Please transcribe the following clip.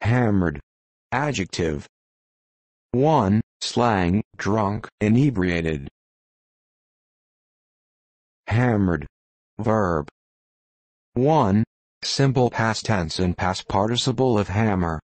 Hammered. Adjective. 1. Slang, drunk, inebriated. Hammered. Verb. 1. Simple past tense and past participle of hammer.